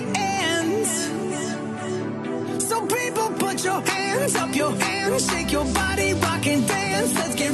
never ends. So people, put your hands up, your hands, shake your body, rock and dance. Let's get